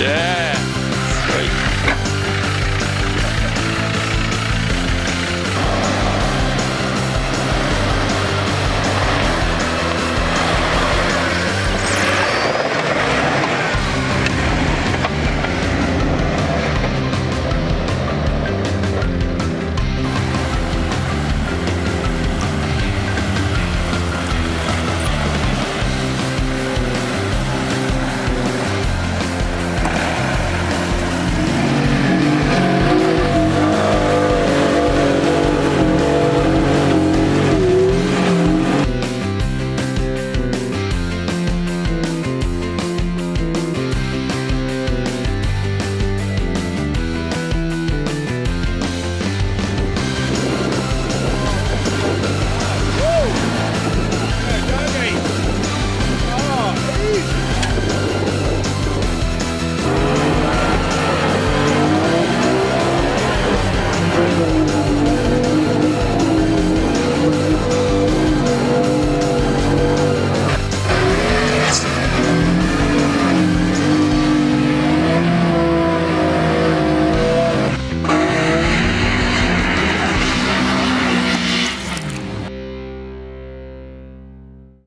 Yeah.